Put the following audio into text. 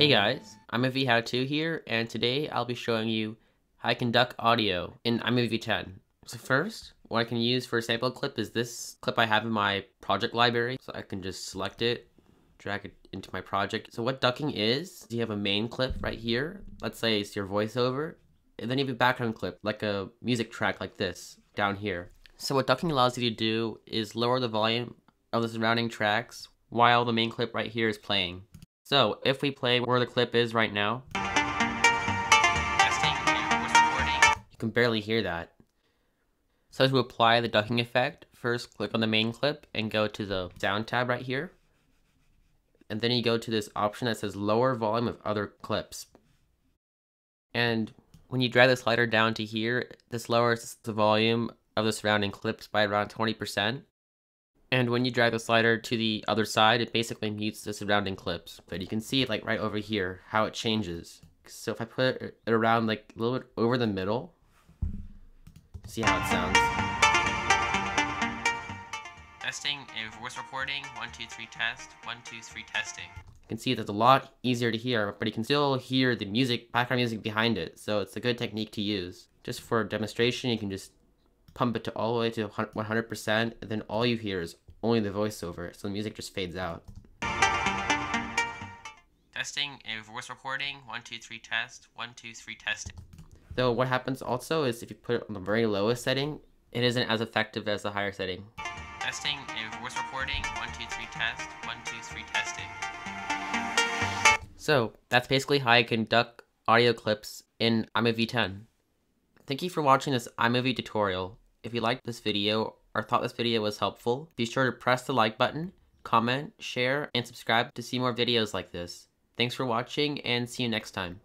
Hey guys, I'm iMovie How To here, and today I'll be showing you how I can duck audio in iMovie 10. So first, what I can use for a sample clip is this clip I have in my project library. So I can just select it, drag it into my project. So what ducking is, you have a main clip right here. Let's say it's your voiceover. And then you have a background clip, like a music track like this, down here. So what ducking allows you to do is lower the volume of the surrounding tracks while the main clip right here is playing. So if we play where the clip is right now, you can barely hear that. So to apply the ducking effect, first click on the main clip and go to the sound tab right here. And then you go to this option that says lower volume of other clips. And when you drag the slider down to here, this lowers the volume of the surrounding clips by around 20%. And when you drag the slider to the other side, it basically mutes the surrounding clips. But you can see like right over here, how it changes. So if I put it around like a little bit over the middle, see how it sounds. Testing a voice recording, one, two, three, test, one, two, three, testing. You can see that's a lot easier to hear, but you can still hear the music, background music behind it. So it's a good technique to use. Just for demonstration, you can just pump it to all the way to 100%, and then all you hear is only the voiceover, so the music just fades out. Testing a voice recording, one, two, three, test, one, two, three, testing. Though what happens also is if you put it on the very lowest setting, it isn't as effective as the higher setting. Testing a voice recording, one, two, three, test, one, two, three, testing. So, that's basically how I can duck audio clips in iMovie 10. Thank you for watching this iMovie tutorial. If you liked this video or thought this video was helpful, be sure to press the like button, comment, share, and subscribe to see more videos like this. Thanks for watching and see you next time.